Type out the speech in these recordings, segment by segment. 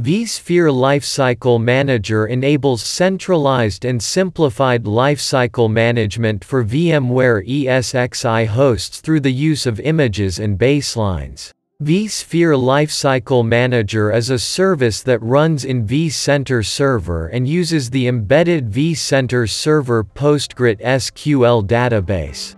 vSphere Lifecycle Manager enables centralized and simplified lifecycle management for VMware ESXi hosts through the use of images and baselines vSphere Lifecycle Manager is a service that runs in vCenter Server and uses the embedded vCenter Server PostgreSQL database.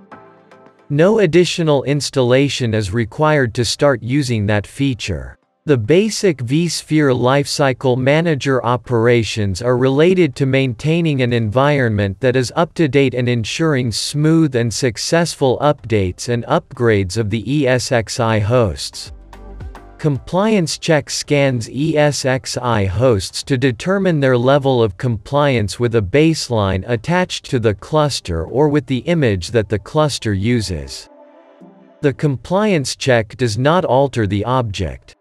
No additional installation is required to start using that feature. The basic vSphere Lifecycle Manager operations are related to maintaining an environment that is up to date and ensuring smooth and successful updates and upgrades of the ESXi hosts. Compliance Check scans ESXi hosts to determine their level of compliance with a baseline attached to the cluster or with the image that the cluster uses. The compliance check does not alter the object.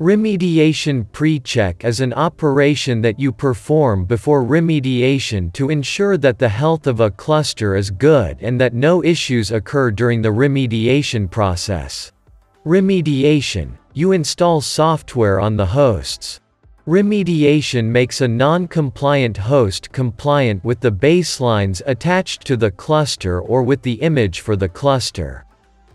Remediation pre-check is an operation that you perform before remediation to ensure that the health of a cluster is good and that no issues occur during the remediation process. Remediation – You install software on the hosts. Remediation makes a non-compliant host compliant with the baselines attached to the cluster or with the image for the cluster.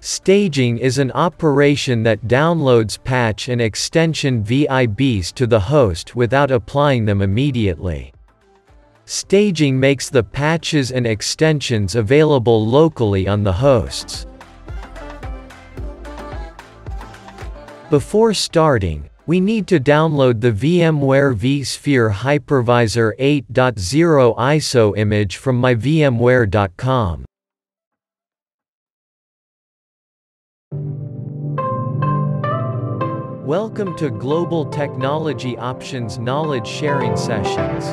Staging is an operation that downloads patch and extension VIBs to the host without applying them immediately. Staging makes the patches and extensions available locally on the hosts. Before starting, we need to download the VMware vSphere Hypervisor 8.0 ISO image from myvmware.com. Welcome to Global Technology Options Knowledge Sharing Sessions.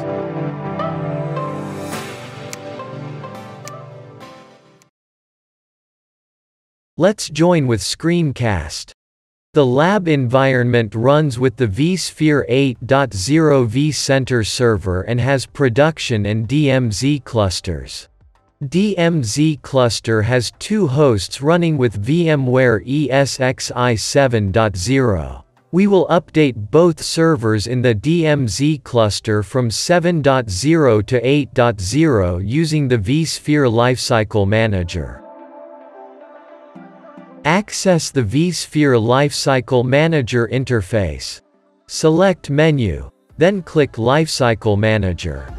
Let's join with Screencast. The lab environment runs with the vSphere 8.0 vCenter server and has production and DMZ clusters. DMZ cluster has two hosts running with VMware ESXi 7.0. We will update both servers in the DMZ cluster from 7.0 to 8.0 using the vSphere Lifecycle Manager. Access the vSphere Lifecycle Manager interface. Select Menu, then click Lifecycle Manager.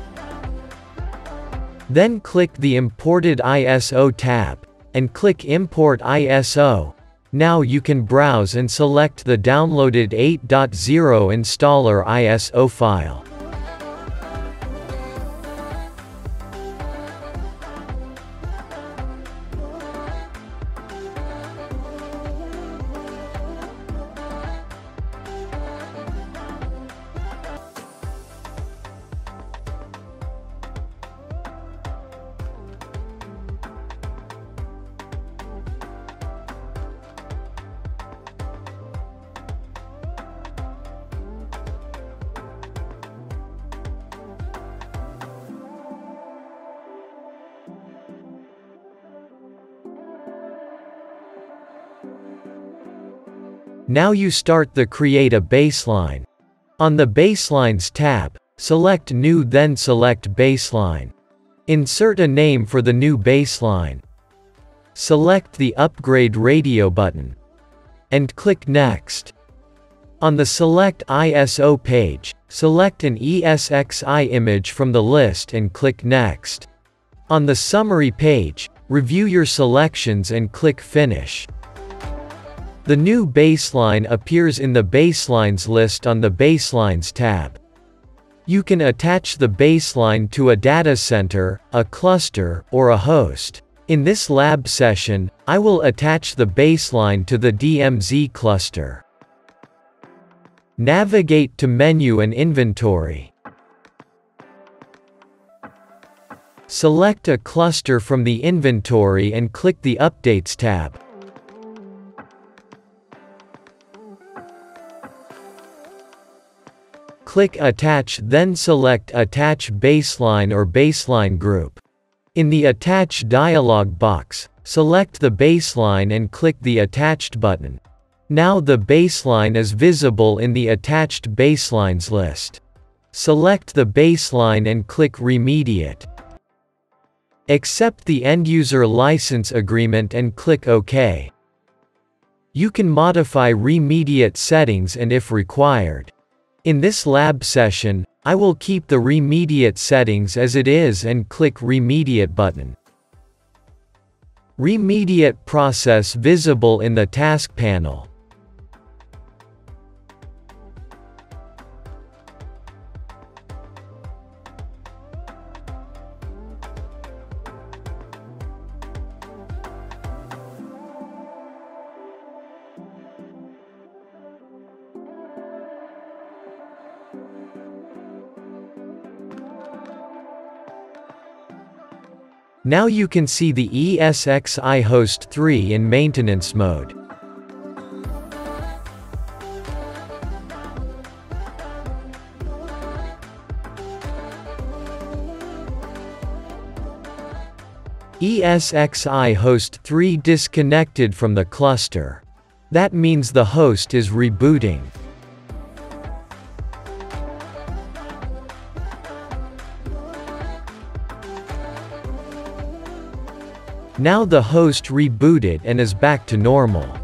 Then click the Imported ISO tab, and click Import ISO. Now you can browse and select the downloaded 8.0 installer ISO file. Now you start the Create a Baseline. On the Baselines tab, select New then select Baseline. Insert a name for the new baseline. Select the Upgrade Radio button. And click Next. On the Select ISO page, select an ESXi image from the list and click Next. On the Summary page, review your selections and click Finish. The new baseline appears in the Baselines list on the Baselines tab. You can attach the baseline to a data center, a cluster, or a host. In this lab session, I will attach the baseline to the DMZ cluster. Navigate to Menu and Inventory. Select a cluster from the inventory and click the Updates tab. Click Attach then select Attach Baseline or Baseline Group. In the Attach dialog box, select the baseline and click the Attached button. Now the baseline is visible in the attached baselines list. Select the baseline and click Remediate. Accept the end-user license agreement and click OK. You can modify remediate settings and if required. In this lab session, I will keep the remediate settings as it is and click Remediate button. Remediate process visible in the task panel. Now you can see the ESXi host 3 in maintenance mode. ESXi host 3 disconnected from the cluster. That means the host is rebooting. Now the host rebooted and is back to normal.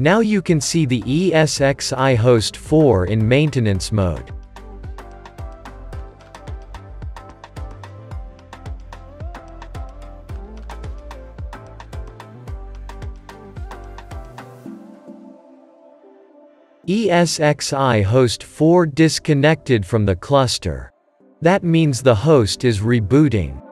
Now you can see the ESXi host 4 in maintenance mode. ESXi host 4 disconnected from the cluster. That means the host is rebooting.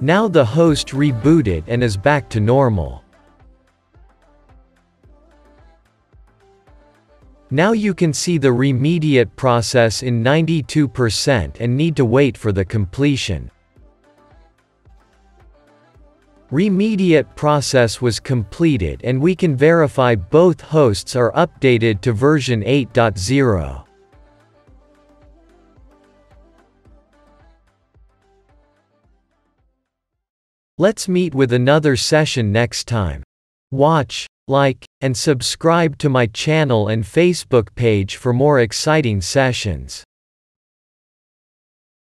Now the host rebooted and is back to normal. Now you can see the remediate process in 92% and need to wait for the completion. Remediate process was completed and we can verify both hosts are updated to version 8.0. Let's meet with another session next time. Watch, like, and subscribe to my channel and Facebook page for more exciting sessions.